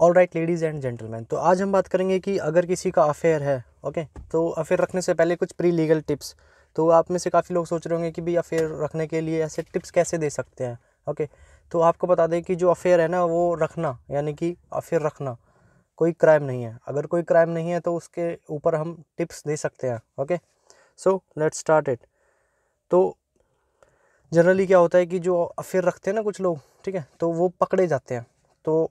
All right ladies and gentleman तो आज हम बात करेंगे कि अगर किसी का अफेयर है ओके तो अफेयर रखने से पहले कुछ प्री लीगल टिप्स तो आप में से काफ़ी लोग सोच रहे होंगे कि भाई अफेयर रखने के लिए ऐसे टिप्स कैसे दे सकते हैं ओके तो आपको बता दें कि जो अफेयर है ना, वो रखना, यानी कि अफेयर रखना, कोई क्राइम नहीं है। अगर कोई क्राइम नहीं है तो उसके ऊपर हम टिप्स दे सकते हैं okay so let's start it तो जनरली क्या होता है कि जो अफेयर रखते हैं ना कुछ लोग, ठीक है? तो वो पकड़े जाते हैं। तो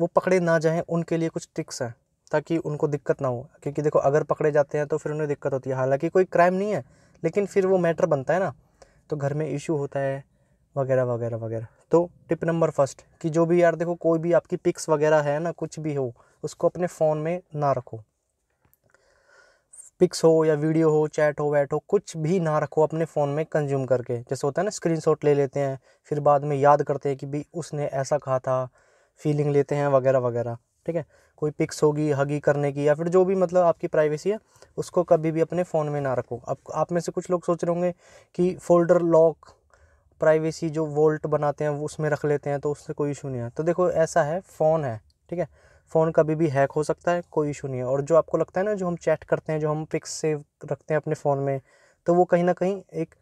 वो पकड़े ना जाएँ, उनके लिए कुछ ट्रिक्स हैं, ताकि उनको दिक्कत ना हो। क्योंकि देखो, अगर पकड़े जाते हैं तो फिर उन्हें दिक्कत होती है। हालाँकि कोई क्राइम नहीं है, लेकिन फिर वो मैटर बनता है ना। तो घर में इशू होता है, वगैरह वगैरह वगैरह। तो टिप नंबर फ़र्स्ट कि जो भी यार देखो, कोई भी आपकी पिक्स वगैरह है ना, कुछ भी हो, उसको अपने फ़ोन में ना रखो। पिक्स हो या वीडियो हो चैट हो, वैट हो, कुछ भी ना रखो अपने फ़ोन में कंज्यूम करके। जैसे होता है ना स्क्रीनशॉट ले लेते हैं, फिर बाद में याद करते हैं कि भाई, उसने ऐसा कहा था फीलिंग लेते हैं, वगैरह वगैरह। ठीक है? कोई पिक्स होगी हगी करने की, या फिर जो भी मतलब आपकी प्राइवेसी है, उसको कभी भी अपने फ़ोन में ना रखो। अब आप में से कुछ लोग सोच रहे होंगे कि फ़ोल्डर लॉक प्राइवेसी जो वोल्ट बनाते हैं, वो उसमें रख लेते हैं तो उससे कोई इशू नहीं है। तो देखो, ऐसा है फ़ोन है, ठीक है? फ़ोन कभी भी हैक हो सकता है, कोई इशू नहीं है। और जो आपको लगता है ना, जो हम चैट करते हैं, जो हम पिक्स सेव रखते हैं अपने फ़ोन में तो वो कहीं ना कहीं एक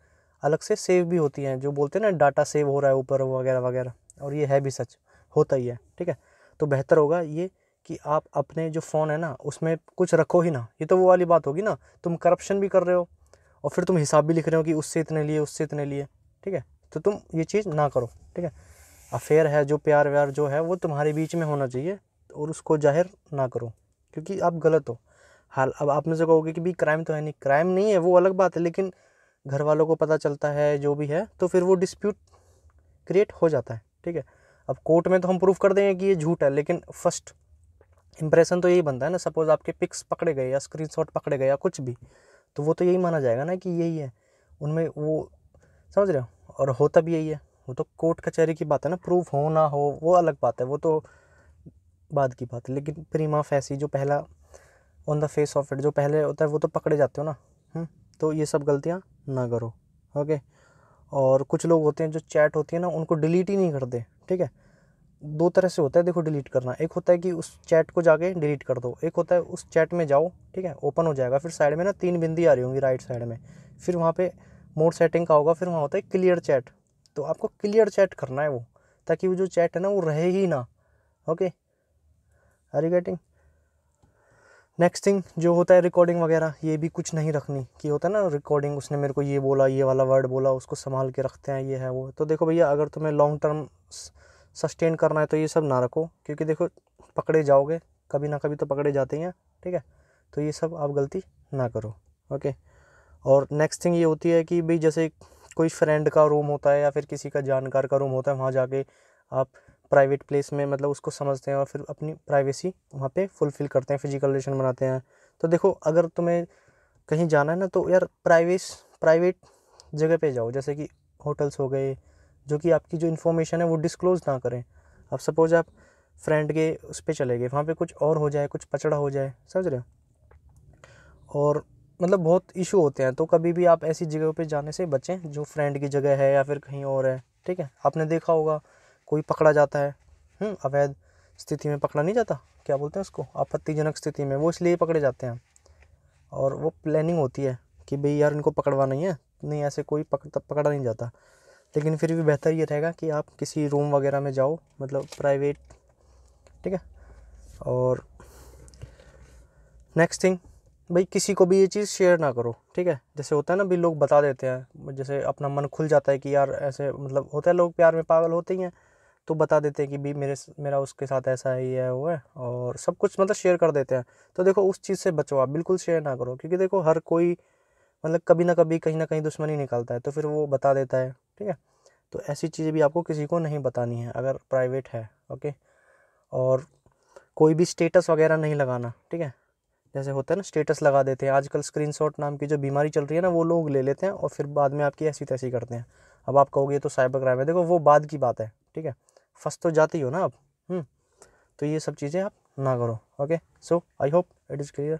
अलग से सेव भी होती हैं। जो बोलते हैं ना डाटा सेव हो रहा है ऊपर, वगैरह वगैरह, और ये है भी सच। होता ही है, ठीक है? तो बेहतर होगा ये कि आप अपने जो फ़ोन है ना, उसमें कुछ रखो ही ना। ये तो वो वाली बात होगी ना, तुम करप्शन भी कर रहे हो और फिर तुम हिसाब भी लिख रहे हो कि उससे इतने लिए, उससे इतने लिए, ठीक है? तो तुम ये चीज़ ना करो, ठीक है? अफेयर है, जो प्यार व्यार जो है, वो तुम्हारे बीच में होना चाहिए और उसको ज़ाहिर ना करो, क्योंकि आप गलत हो। हाल, अब आप में से कहोगे कि, भाई क्राइम तो है नहीं। क्राइम नहीं है, वो अलग बात है, लेकिन घर वालों को पता चलता है, जो भी है तो फिर वो डिस्प्यूट क्रिएट हो जाता है, ठीक है? अब कोर्ट में तो हम प्रूफ कर देंगे कि ये झूठ है लेकिन फ़र्स्ट इंप्रेशन तो यही बनता है ना सपोज़ आपके पिक्स पकड़े गए या स्क्रीनशॉट पकड़े गए या कुछ भी तो वो तो यही माना जाएगा ना कि यही है। उनमें वो समझ रहे हो? और होता भी यही है। वो तो कोर्ट कचहरी की बात है ना प्रूफ हो ना हो वो अलग बात है वो तो बाद की बात है। लेकिन प्रीमा फैसी जो पहला on the face of it जो पहले होता है वो तो पकड़े जाते हो ना हम्म, तो ये सब गलतियाँ ना करो ओके और कुछ लोग होते हैं जो चैट होती है ना उनको डिलीट ही नहीं करते। ठीक है? दो तरह से होता है, देखो डिलीट करना। एक होता है कि उस चैट को जाके डिलीट कर दो। एक होता है उस चैट में जाओ, ठीक है? ओपन हो जाएगा। फिर साइड में ना तीन बिंदी आ रही होंगी राइट साइड में। फिर वहाँ पे मोड सेटिंग का होगा। फिर वहाँ होता है क्लियर चैट तो आपको क्लियर चैट करना है वो, ताकि वो जो चैट है ना, वो रहे ही ना। Okay are you getting next thing जो होता है रिकॉर्डिंग वगैरह, ये भी कुछ नहीं रखनी। कि होता है ना रिकॉर्डिंग उसने मेरे को ये बोला, ये वाला वर्ड बोला, उसको संभाल के रखते हैं, ये है, वो तो देखो भैया, अगर तुम्हें लॉन्ग टर्म सस्टेन करना है तो ये सब ना रखो। क्योंकि देखो, पकड़े जाओगे, कभी ना कभी तो पकड़े जाते हैं ठीक है? तो ये सब आप गलती ना करो ओके और नेक्स्ट थिंग ये होती है कि भाई, जैसे कोई फ्रेंड का रूम होता है या फिर किसी का जानकार का रूम होता है, वहाँ जाके आप प्राइवेट प्लेस में मतलब उसको समझते हैं और फिर अपनी प्राइवेसी वहाँ पे फुलफ़िल करते हैं फ़िज़िकल रिलेशन बनाते हैं। तो देखो, अगर तुम्हें कहीं जाना है ना तो यार प्राइवेस प्राइवेट जगह पे जाओ। जैसे कि होटल्स हो गए, जो कि आपकी जो इन्फॉर्मेशन है वो डिस्क्लोज़ ना करें। अब सपोज़ आप फ्रेंड के उस पर चले गए, वहाँ पे कुछ और हो जाए, कुछ पचड़ा हो जाए, समझ रहे हो? और मतलब बहुत इशू होते हैं। तो कभी भी आप ऐसी जगह पे जाने से बचें, जो फ्रेंड की जगह है या फिर कहीं और है, ठीक है? आपने देखा होगा कोई पकड़ा जाता है। हम्म, अवैध स्थिति में पकड़ा नहीं जाता? क्या बोलते हैं उसको? आपत्तिजनक स्थिति में। वो इसलिए पकड़े जाते हैं। और वो प्लानिंग होती है कि भाई यार इनको पकड़वा नहीं है। नहीं ऐसे कोई पकड़ पकड़ा नहीं जाता। लेकिन फिर भी बेहतर ये रहेगा कि आप किसी रूम वगैरह में जाओ मतलब प्राइवेट ठीक है? और नेक्स्ट थिंग भाई किसी को भी ये चीज़ शेयर ना करो ठीक है? जैसे होता है ना भाई लोग बता देते हैं जैसे अपना मन खुल जाता है कि यार ऐसे मतलब होता है लोग प्यार में पागल होते ही हैं। तो बता देते हैं कि भी मेरे मेरा उसके साथ ऐसा ही वो है और सब कुछ मतलब शेयर कर देते हैं। तो देखो, उस चीज़ से बचो, आप बिल्कुल शेयर ना करो, क्योंकि देखो, हर कोई मतलब कभी ना कभी, कहीं ना कहीं दुश्मनी निकालता है तो फिर वो बता देता है, ठीक है? तो ऐसी चीज़ें भी आपको किसी को नहीं बतानी है, अगर प्राइवेट है ओके और कोई भी स्टेटस वगैरह नहीं लगाना, ठीक है? जैसे होता है ना स्टेटस लगा देते हैं, आजकल स्क्रीनशॉट नाम की जो बीमारी चल रही है ना, वो लोग ले लेते हैं और फिर बाद में आपकी ऐसी तैसी करते हैं। अब आप कहोगे तो साइबर क्राइम है, देखो, वो बाद की बात है, ठीक है? फंस तो जाती हो ना आप? हम्म, तो ये सब चीज़ें आप ना करो okay so I hope it is clear